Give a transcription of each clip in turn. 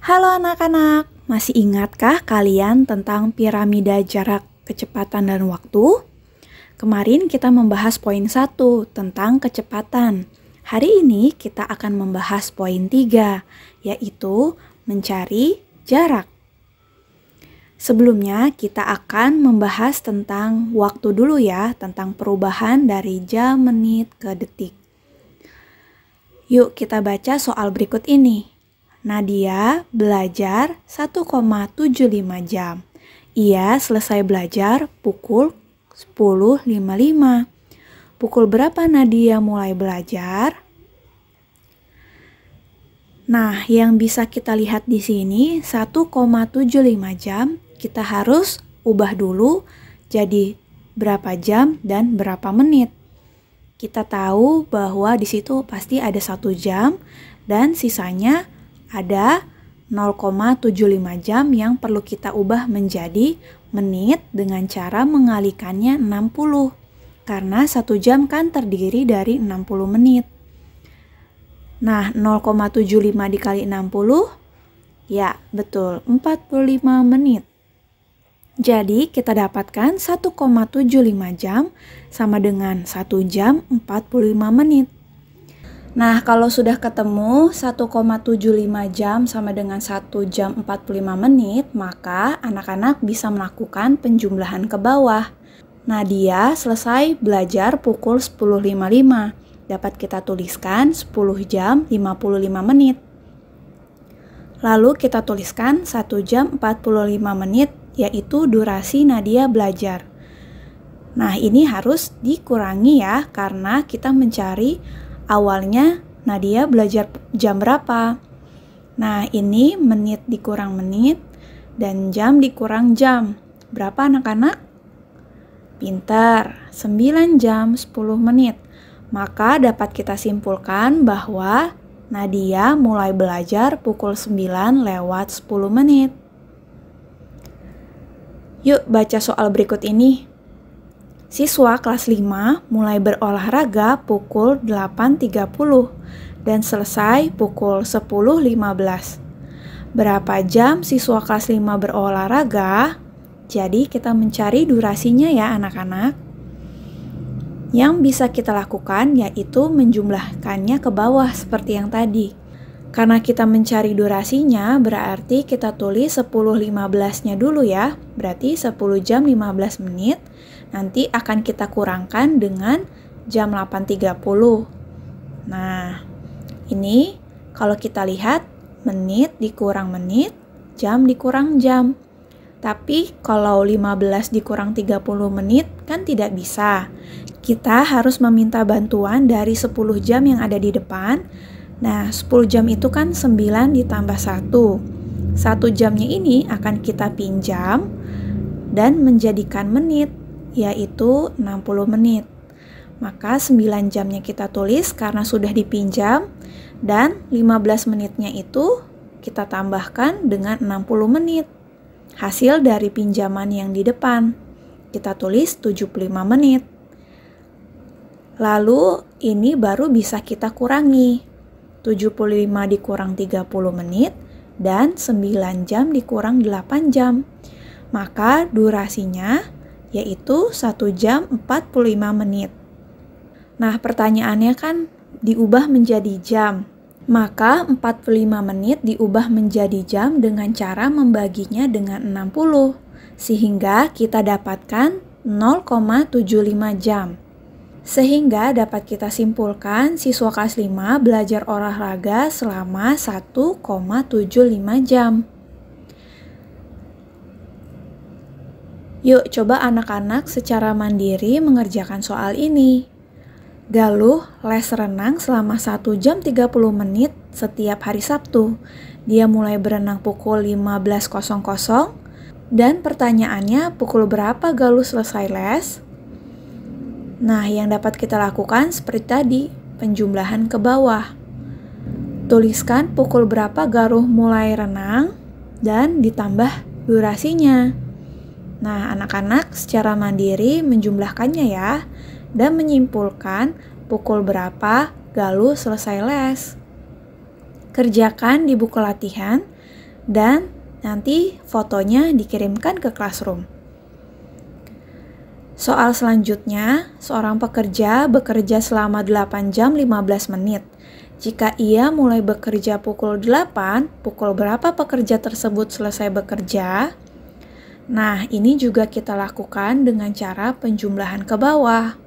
Halo anak-anak, masih ingatkah kalian tentang piramida jarak kecepatan dan waktu? Kemarin kita membahas poin 1 tentang kecepatan. Hari ini kita akan membahas poin 3, yaitu mencari jarak. Sebelumnya kita akan membahas tentang waktu dulu ya, tentang perubahan dari jam, menit, ke detik. Yuk kita baca soal berikut ini. Nadia belajar 1,75 jam. Ia selesai belajar pukul 10.55. Pukul berapa Nadia mulai belajar? Nah, yang bisa kita lihat di sini 1,75 jam kita harus ubah dulu jadi berapa jam dan berapa menit. Kita tahu bahwa di situ pasti ada satu jam dan sisanya ada 0,75 jam yang perlu kita ubah menjadi menit dengan cara mengalikannya 60. Karena satu jam kan terdiri dari 60 menit. Nah, 0,75 dikali 60, ya betul, 45 menit. Jadi, kita dapatkan 1,75 jam sama dengan 1 jam 45 menit. Nah, kalau sudah ketemu 1,75 jam sama dengan 1 jam 45 menit, maka anak-anak bisa melakukan penjumlahan ke bawah. Nadia selesai belajar pukul 10.55. Dapat kita tuliskan 10 jam 55 menit. Lalu kita tuliskan 1 jam 45 menit, yaitu durasi Nadia belajar. Nah, ini harus dikurangi ya, karena kita mencari awalnya Nadia belajar jam berapa? Nah, ini menit dikurang menit dan jam dikurang jam. Berapa anak-anak? Pintar, 9 jam 10 menit. Maka dapat kita simpulkan bahwa Nadia mulai belajar pukul 9 lewat 10 menit. Yuk baca soal berikut ini. Siswa kelas 5 mulai berolahraga pukul 8.30 dan selesai pukul 10.15. Berapa jam siswa kelas 5 berolahraga? Jadi kita mencari durasinya ya anak-anak. Yang bisa kita lakukan yaitu menjumlahkannya ke bawah seperti yang tadi. Karena kita mencari durasinya, berarti kita tulis 10.15-nya dulu ya. Berarti 10 jam 15 menit nanti akan kita kurangkan dengan jam 8.30. Nah, ini kalau kita lihat menit dikurang menit, jam dikurang jam. Tapi kalau 15 dikurang 30 menit kan tidak bisa. Kita harus meminta bantuan dari 10 jam yang ada di depan. Nah, 10 jam itu kan 9 ditambah 1. Satu jamnya ini akan kita pinjam dan menjadikan menit yaitu 60 menit. Maka 9 jamnya kita tulis karena sudah dipinjam dan 15 menitnya itu kita tambahkan dengan 60 menit. Hasil dari pinjaman yang di depan. Kita tulis 75 menit. Lalu ini baru bisa kita kurangi. 75 dikurang 30 menit dan 9 jam dikurang 8 jam. Maka durasinya yaitu 1 jam 45 menit. Nah, pertanyaannya kan diubah menjadi jam. Maka 45 menit diubah menjadi jam dengan cara membaginya dengan 60 sehingga kita dapatkan 0,75 jam. Sehingga dapat kita simpulkan siswa kelas 5 belajar olahraga selama 1,75 jam. Yuk coba anak-anak secara mandiri mengerjakan soal ini. Galuh les renang selama 1 jam 30 menit setiap hari Sabtu. Dia mulai berenang pukul 15.00 dan pertanyaannya pukul berapa Galuh selesai les? Nah, yang dapat kita lakukan seperti tadi, penjumlahan ke bawah. Tuliskan pukul berapa Galuh mulai renang dan ditambah durasinya. Nah, anak-anak secara mandiri menjumlahkannya ya, dan menyimpulkan pukul berapa Galuh selesai les. Kerjakan di buku latihan dan nanti fotonya dikirimkan ke classroom. Soal selanjutnya, seorang pekerja bekerja selama 8 jam 15 menit. Jika ia mulai bekerja pukul 8, pukul berapa pekerja tersebut selesai bekerja? Nah, ini juga kita lakukan dengan cara penjumlahan ke bawah.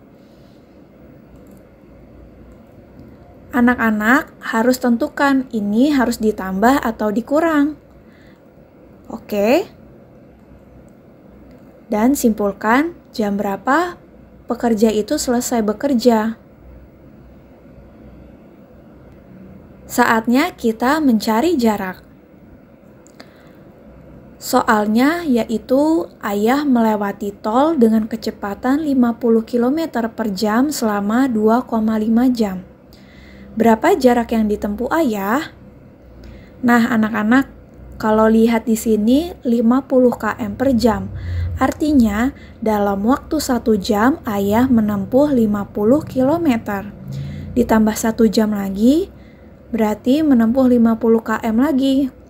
Anak-anak harus tentukan ini harus ditambah atau dikurang. Oke. Dan simpulkan jam berapa pekerja itu selesai bekerja. Saatnya kita mencari jarak. Soalnya yaitu ayah melewati tol dengan kecepatan 50 km per jam selama 2,5 jam. Berapa jarak yang ditempuh ayah? Nah, anak-anak, kalau lihat di sini 50 km per jam. Artinya, dalam waktu satu jam ayah menempuh 50 km. Ditambah satu jam lagi, berarti menempuh 50 km lagi.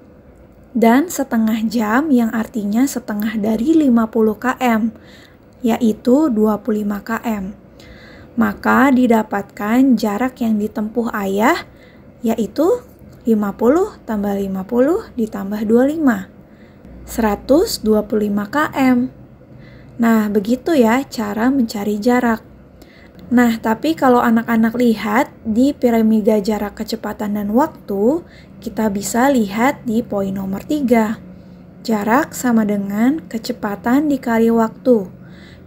Dan setengah jam yang artinya setengah dari 50 km, yaitu 25 km. Maka didapatkan jarak yang ditempuh ayah, yaitu 50 tambah 50 ditambah 25. 125 km. Nah, begitu ya cara mencari jarak. Nah, tapi kalau anak-anak lihat di piramida jarak kecepatan dan waktu, kita bisa lihat di poin nomor 3. Jarak sama dengan kecepatan dikali waktu.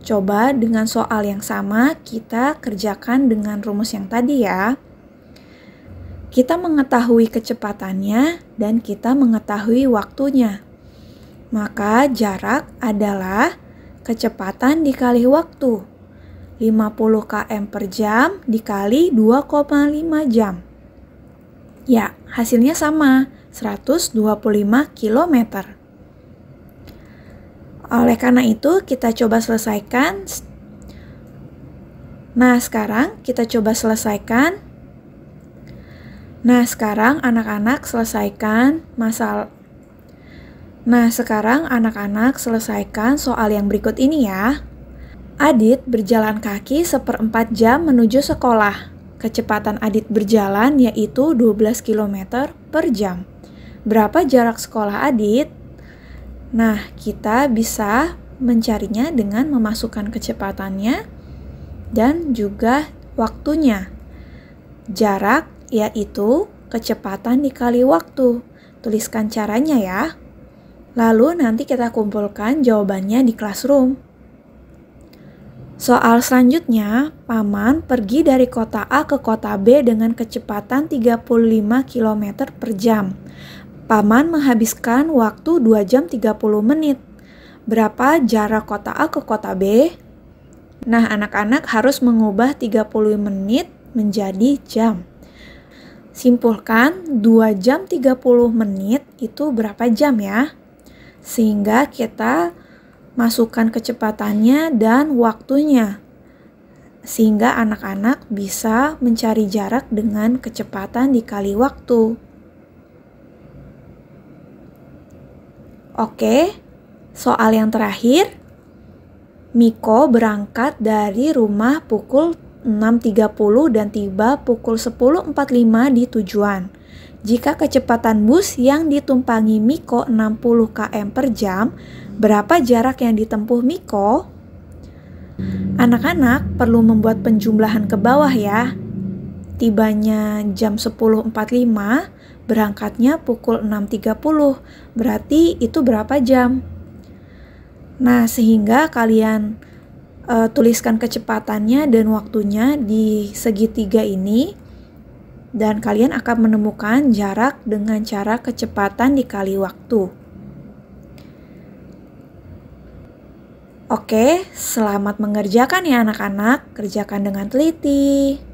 Coba dengan soal yang sama kita kerjakan dengan rumus yang tadi ya. Kita mengetahui kecepatannya dan kita mengetahui waktunya. Maka jarak adalah kecepatan dikali waktu. 50 km per jam dikali 2,5 jam. Ya, hasilnya sama, 125 km. Oleh karena itu, kita coba selesaikan. Nah, sekarang kita coba selesaikan. Nah, sekarang anak-anak selesaikan masalah Nah, sekarang anak-anak selesaikan soal yang berikut ini ya. Adit berjalan kaki seperempat jam menuju sekolah. Kecepatan Adit berjalan yaitu 12 km per jam. Berapa jarak sekolah Adit? Nah, kita bisa mencarinya dengan memasukkan kecepatannya dan juga waktunya. Jarak yaitu kecepatan dikali waktu. Tuliskan caranya ya. Lalu nanti kita kumpulkan jawabannya di classroom. Soal selanjutnya, Paman pergi dari kota A ke kota B dengan kecepatan 35 km per jam. Paman menghabiskan waktu 2 jam 30 menit. Berapa jarak kota A ke kota B? Nah, anak-anak harus mengubah 30 menit menjadi jam. Simpulkan 2 jam 30 menit itu berapa jam ya? Sehingga kita masukkan kecepatannya dan waktunya, sehingga anak-anak bisa mencari jarak dengan kecepatan dikali waktu. Oke, soal yang terakhir. Miko berangkat dari rumah pukul 6.30 dan tiba pukul 10.45 di tujuan. Jika kecepatan bus yang ditumpangi Miko 60 km per jam, Berapa jarak yang ditempuh Miko? Anak-anak perlu membuat penjumlahan ke bawah ya. Tibanya jam 10.45, berangkatnya pukul 6.30. Berarti itu berapa jam? Nah, sehingga kalian uh, tuliskan kecepatannya dan waktunya di segitiga ini dan kalian akan menemukan jarak dengan cara kecepatan dikali waktu. Oke, selamat mengerjakan ya anak-anak. Kerjakan dengan teliti.